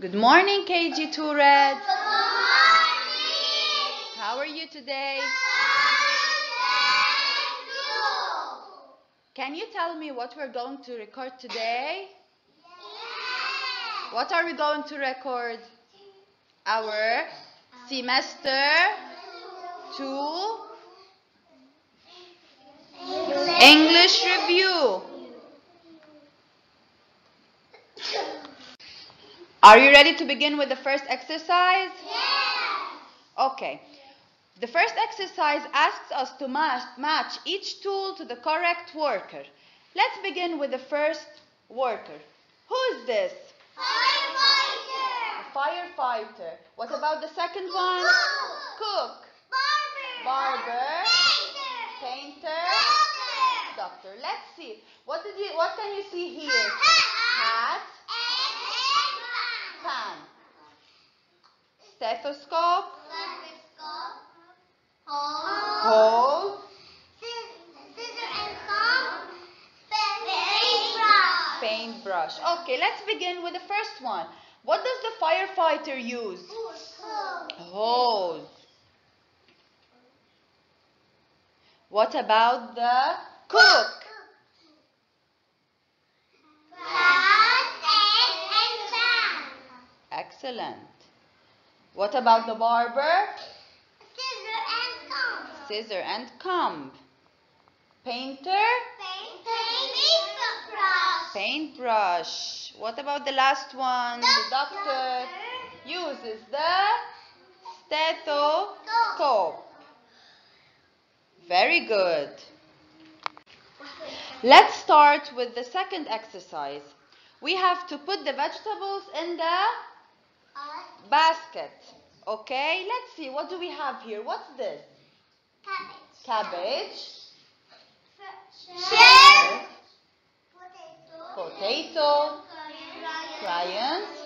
Good morning, KG2 Red. Good morning. How are you today? Can you tell me what we're going to record today? Yes. What are we going to record? Our semester 2 English review. Are you ready to begin with the first exercise? Yes! Okay. The first exercise asks us to match, each tool to the correct worker. Let's begin with the first worker. Who is this? A firefighter. What about the second one? Cook. Cook. Barber. Barber. Painter. Painter. Doctor. Let's see. What did you what can you see here? Hat, fan. Stethoscope, hole, Hose. Scissor and thumb. Paint paintbrush. Okay, let's begin with the first one. What does the firefighter use? Hose. What about the cook? Excellent. What about the barber? Scissor and comb. Painter? Paintbrush. What about the last one? The doctor uses the stethoscope. Very good. Let's start with the second exercise. We have to put the vegetables in the basket. Okay, let's see. What do we have here? What's this? Cabbage, Cabbage. potato, crayons,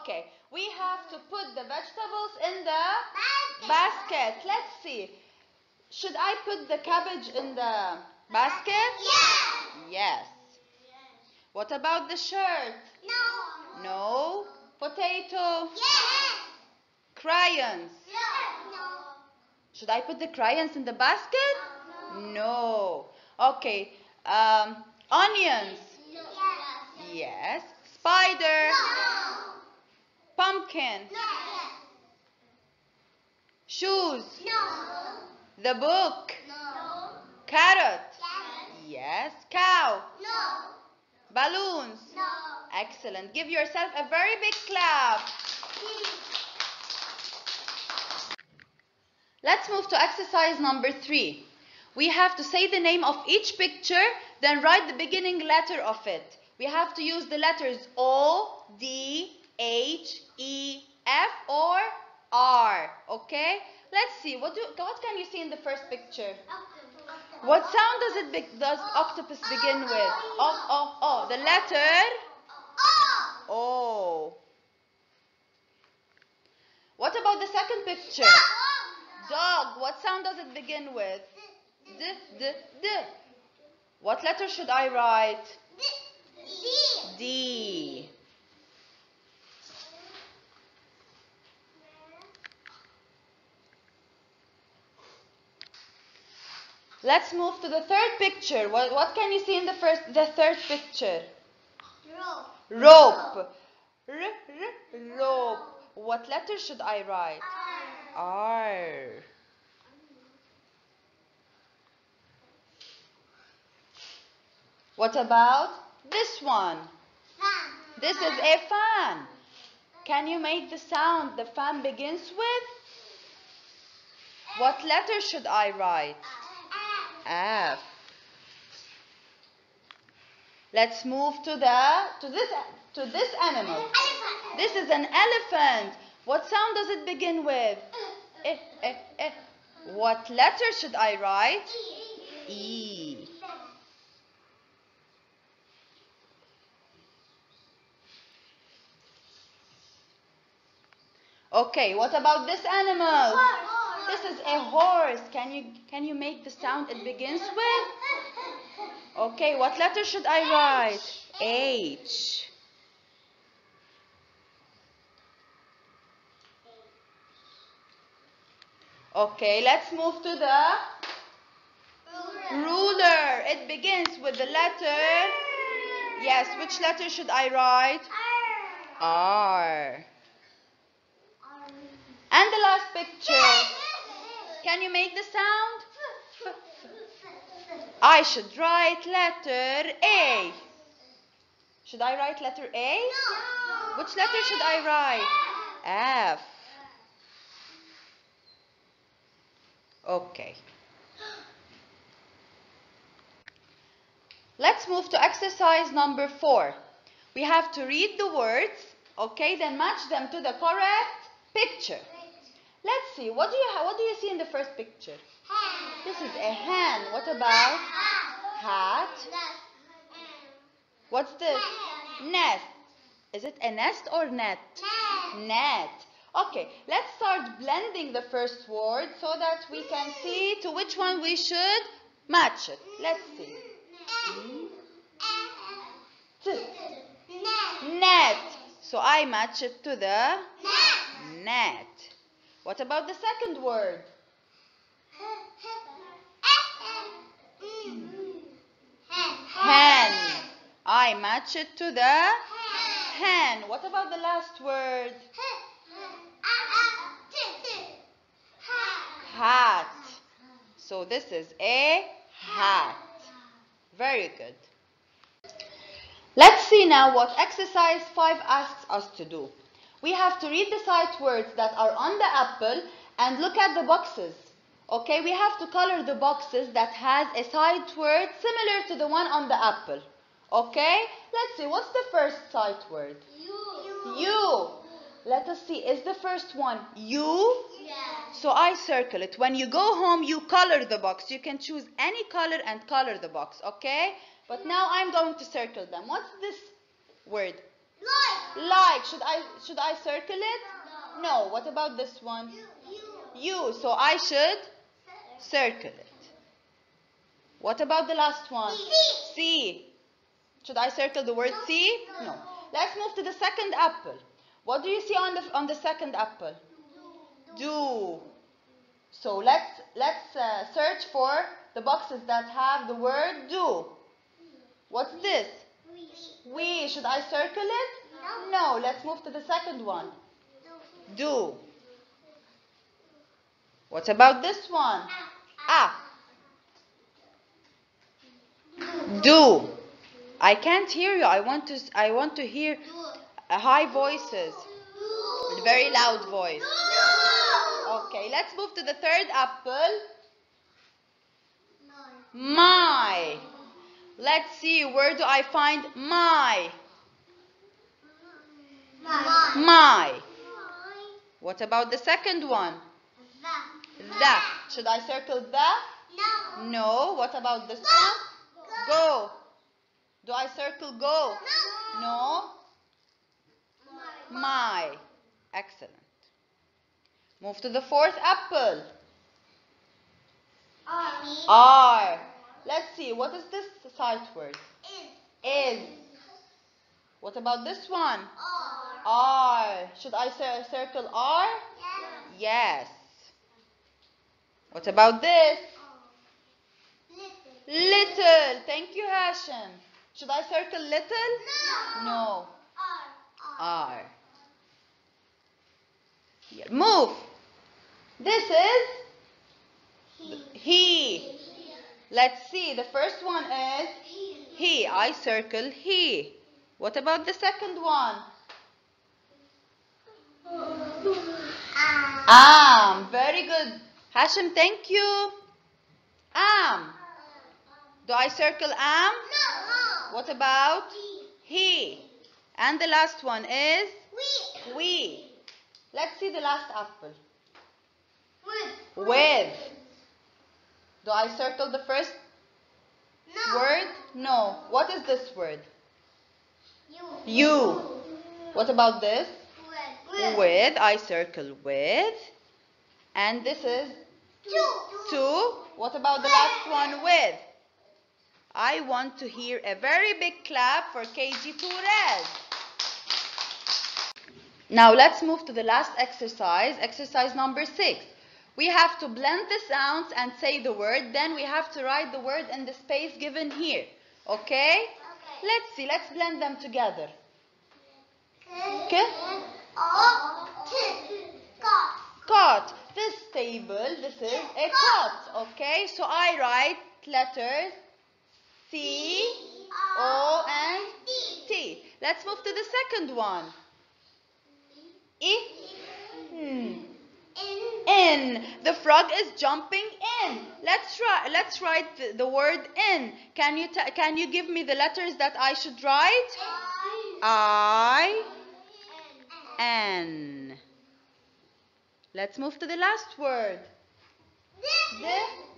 Okay, we have to put the vegetables in the basket. Let's see. Should I put the cabbage in the basket? Yes. Yes. What about the shirt? No. No. Potato. Yes. Crayons. No. Should I put the crayons in the basket? No. Okay. Um, onions. Yes. Spider. No. Pumpkin. Shoes. The book. No. Carrot. Yes. Cow. No. Balloons. No. Excellent. Give yourself a very big clap. Let's move to exercise number three. We have to say the name of each picture, then write the beginning letter of it. We have to use the letters O, D, H, E, F, or R. Okay? Let's see. What do? What can you see in the first picture? What sound does it be, does octopus begin oh, with? Oh oh, oh, oh, oh. The letter O. What about the second picture? Dog. What sound does it begin with? D, D, D. What letter should I write? D. D. Let's move to the third picture. What, what can you see in the first, the third picture? Rope. Rope. R, r, rope. What letter should I write? R. What about this one? Fan. This is a fan. Can you make the sound the fan begins with? What letter should I write? F. Let's move to the to this to this animal. This is an elephant. What sound does it begin with? Eh, eh, eh. What letter should I write? E. Okay, what about this animal? This is a horse. Can you can you make the sound it begins with? Okay, what letter should I write? H. Okay, let's move to the ruler. It begins with the letter. Yes, which letter should I write? R. And the last picture. Can you make the sound? I should write letter A. Should I write letter A? No. Which letter should I write? F. Okay. Let's move to exercise number four. We have to read the words, okay, then match them to the correct picture. Let's see. What do you what do you see in the first picture? Hand. This is a hen. What about hat? What's this? Nest. Is it a nest or net? Net. net. Okay, let's start blending the first word so that we can see to which one we should match it. Let's see. T. Net. So I match it to the net. What about the second word? Hen. I match it to the hen. What about the last word? Hat. So this is a hat. Very good. Let's see now what exercise 5 asks us to do. We have to read the sight words that are on the apple and look at the boxes. Okay, we have to color the boxes that has a sight word similar to the one on the apple. Okay, let's see, what's the first sight word? You. You. Let us see, is the first one you? Yes. So I circle it. When you go home, you color the box. You can choose any color and color the box, okay? But now I'm going to circle them. What's this word? Like. Should I should I circle it? No. What about this one? You. So I should circle it. What about the last one? see. Should I circle the word see? No. Let's move to the second apple. What do you see on the on the second apple? Do. So let's let's uh, search for the boxes that have the word do. What's this? We. Should I circle it? No. Let's move to the second one. Do. What about this one? Ah. Do. I can't hear you. I want to I want to hear high voices. Very loud voice. Okay, let's move to the third apple. My. Let's see, where do I find my? My. What about the second one? The. Should I circle the? No. What about this one? Go. Do I circle go? No. My. Excellent. Move to the fourth apple. are. Let's see, what is this sight word? Is. What about this one? are. Should I cir- circle are? Yes. What about this? Little. Thank you, Hashim. Should I circle little? No. are. Yeah. Move. This is he. Let's see. The first one is he. I circle he. What about the second one? Am. Very good. Hashim, thank you. Am. Do I circle am? No. What about he? And the last one is we. We. Let's see the last apple. With. Do I circle the first word? No. What is this word? You. you. What about this? With. I circle with. And this is Two. two. What about the last one with? I want to hear a very big clap for KG2 Red. Now let's move to the last exercise, exercise number six. We have to blend the sounds and say the word, then we have to write the word in the space given here. Okay? Let's see, let's blend them together. Okay? O, T, got. Cot. This table, this is a cot. Okay? So I write letters C, O, and T. Let's move to the second one. I. In. The frog is jumping in. Let's try. Let's write the, the word in. Can you can you give me the letters that I should write? I N. Let's move to the last word. Dip.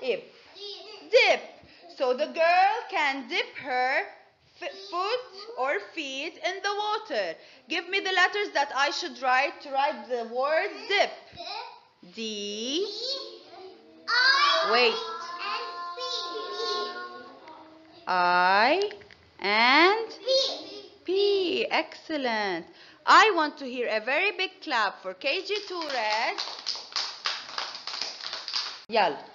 Dip. Dip. So the girl can dip her foot or feet in the water. Give me the letters that I should write to write the word dip. D. Wait. I and P. Excellent. I want to hear a very big clap for KG2 Red. Yalla.